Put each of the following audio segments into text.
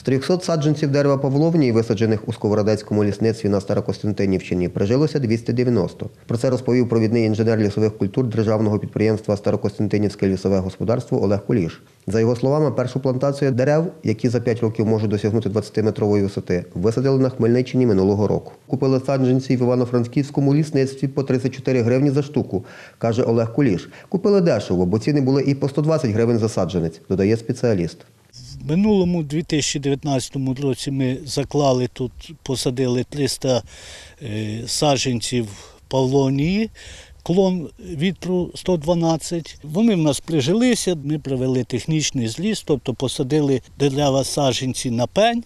З 300 саджанців дерева павловні, висаджених у Сковородецькому лісництві на Старокостянтинівщині, прижилося 290. Про це розповів провідний інженер лісових культур державного підприємства Старокостянтинівське лісове господарство Олег Куліш. За його словами, першу плантацію дерев, які за 5 років можуть досягнути 20-метрової висоти, висадили на Хмельниччині минулого року. Купили саджанці в Івано-Франківському лісництві по 34 гривні за штуку, каже Олег Куліш. Купили дешево, бо ціни були і по 120 гривень за саджанець, додає спеціаліст. Минулому 2019 році ми заклали тут, посадили 300 е, саджанців павлонії, клон вітру 112. Вони в нас прижилися, ми провели технічний зліз, тобто посадили дерева саджанці на пень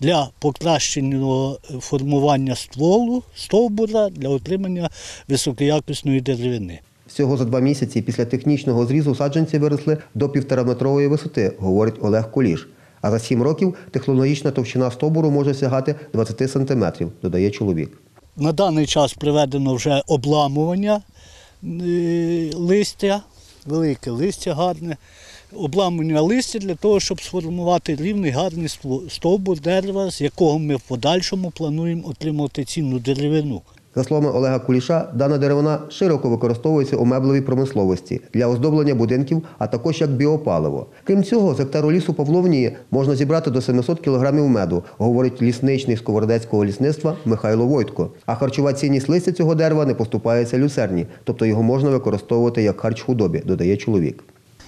для покращеного формування стволу, стовбура для отримання високоякісної деревини. Всього за два місяці після технічного зрізу саджанці виросли до півтораметрової висоти, говорить Олег Куліш. А за сім років технологічна товщина стовбуру може сягати 20 сантиметрів, додає чоловік. На даний час проведено вже обламування е, листя, велике листя гарне, обламування листя для того, щоб сформувати рівний гарний стовбур дерева, з якого ми в подальшому плануємо отримати цінну деревину. За словами Олега Куліша, дана деревина широко використовується у меблевій промисловості для оздоблення будинків, а також як біопаливо. Крім цього, з гектару лісу Павловнії можна зібрати до 700 кілограмів меду, говорить лісничний Сковородецького лісництва Михайло Войтко. А харчова цінність листя цього дерева не поступається люцерні, тобто його можна використовувати як харч худобі, додає чоловік.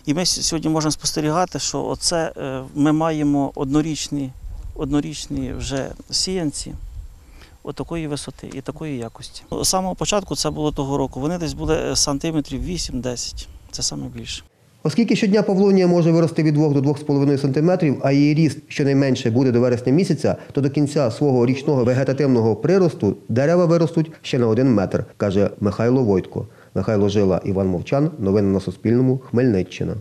І ми сьогодні можемо спостерігати, що оце е, ми маємо однорічні, однорічні вже сіянці отакої висоти і такої якості. З самого початку це було того року. Вони десь були е, сантиметрів 8-10. Це саме більше. Оскільки щодня павлонія може вирости від 2 до 2,5 см, а її ріст щонайменше буде до вересня місяця, то до кінця свого річного вегетативного приросту дерева виростуть ще на один метр, каже Михайло Войтко. Михайло Жила, Іван Мовчан. Новини на Суспільному. Хмельниччина.